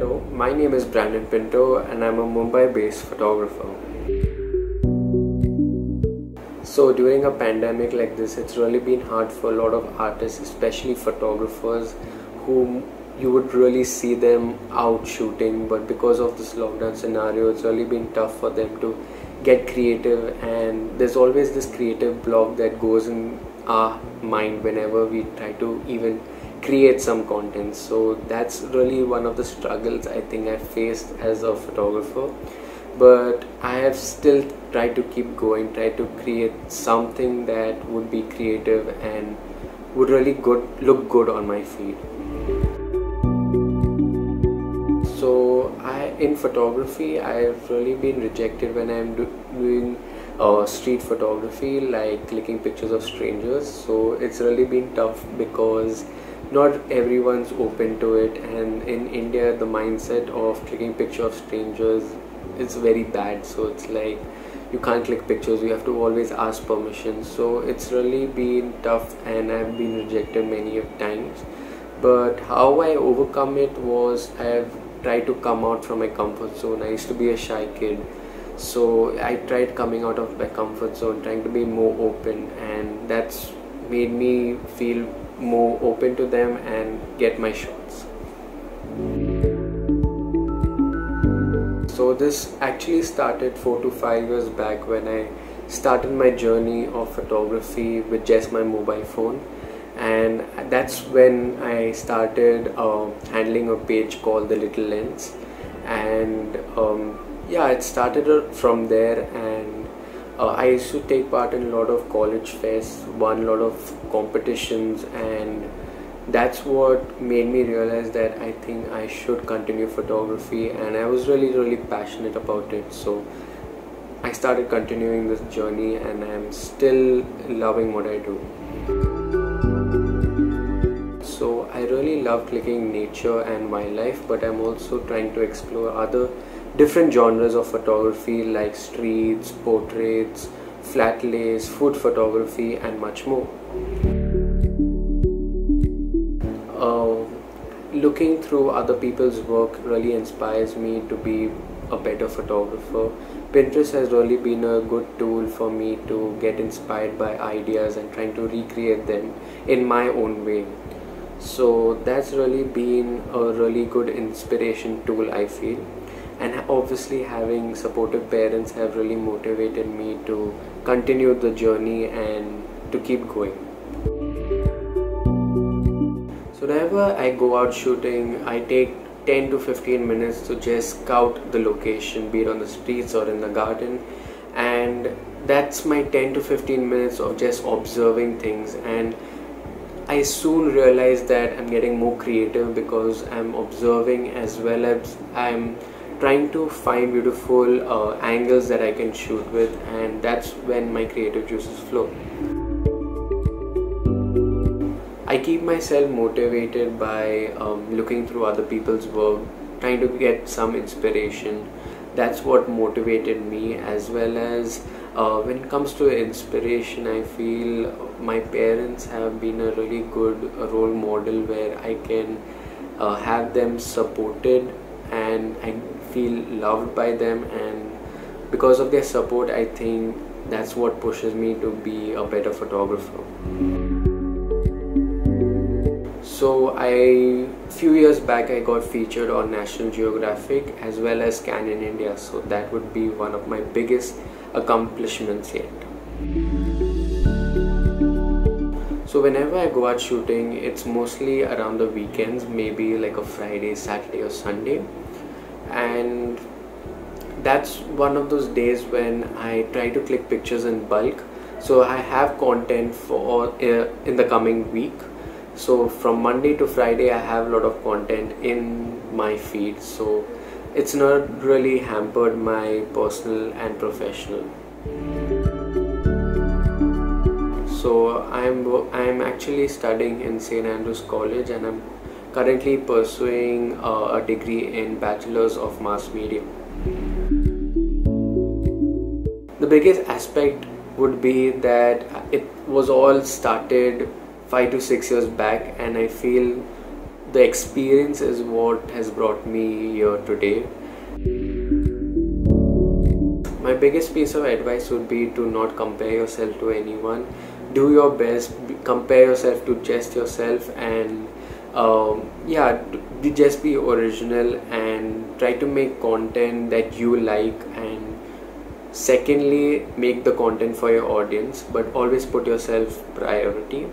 Hello, my name is Brandon Pinto and I'm a Mumbai based photographer. So, during a pandemic like this, it's really been hard for a lot of artists, especially photographers, whom you would really see them out shooting, but because of this lockdown scenario, it's really been tough for them to get creative. And there's always this creative block that goes in our mind whenever we try to even create some content. So that's really one of the struggles i think i faced as a photographer. But i have still tried to keep going try to create something that would be creative and would really good look good on my feed. So i in photography i've really been rejected when i'm do, doing uh, street photography like clicking pictures of strangers. So it's really been tough because not everyone's open to it and in india the mindset of clicking picture of strangers is very bad. So it's like you can't click pictures you have to always ask permission. So it's really been tough and i've been rejected many of times. But how i overcome it was i've tried to come out from my comfort zone. I used to be a shy kid. So i tried coming out of my comfort zone trying to be more open and that's made me feel more open to them and get my shots. So this actually started 4 to 5 years back when I started my journey of photography with just my mobile phone and that's when I started uh, handling a page called the Little Lens and um, yeah it started from there and uh, I used to take part in a lot of college fests, won a lot of competitions, and that's what made me realize that I think I should continue photography, and I was really, really passionate about it. So I started continuing this journey, and I'm still loving what I do. So I really love clicking nature and wildlife, but I'm also trying to explore other different genres of photography like streets, portraits, flat lays, food photography, and much more. Uh, looking through other people's work really inspires me to be a better photographer. Pinterest has really been a good tool for me to get inspired by ideas and trying to recreate them in my own way. So that's really been a really good inspiration tool, I feel and obviously having supportive parents have really motivated me to continue the journey and to keep going. So whenever i go out shooting i take 10 to 15 minutes to just scout the location be it on the streets or in the garden. And that's my 10 to 15 minutes of just observing things. And I soon realized that I'm getting more creative because I'm observing as well as I'm trying to find beautiful uh, angles that I can shoot with and that's when my creative juices flow. I keep myself motivated by um, looking through other people's work, trying to get some inspiration. That's what motivated me as well as uh, when it comes to inspiration, I feel my parents have been a really good role model where I can uh, have them supported and I feel loved by them. And because of their support I think that's what pushes me to be a better photographer. So I few years back I got featured on National Geographic as well as Canon India. So that would be one of my biggest accomplishments yet so whenever I go out shooting it's mostly around the weekends maybe like a Friday Saturday or Sunday. And that's one of those days when I try to click pictures in bulk. So I have content for uh, in the coming week. So from Monday to Friday I have a lot of content in my feed. So it's not really hampered my personal and professional so I'm I'm actually studying in St Andrews College and I'm currently pursuing uh, a degree in Bachelor's of Mass Media. The biggest aspect would be that it was all started five to six years back, and I feel the experience is what has brought me here today my biggest piece of advice would be to not compare yourself to anyone do your best compare yourself to just yourself and um, yeah just be original and try to make content that you like and secondly make the content for your audience but always put yourself priority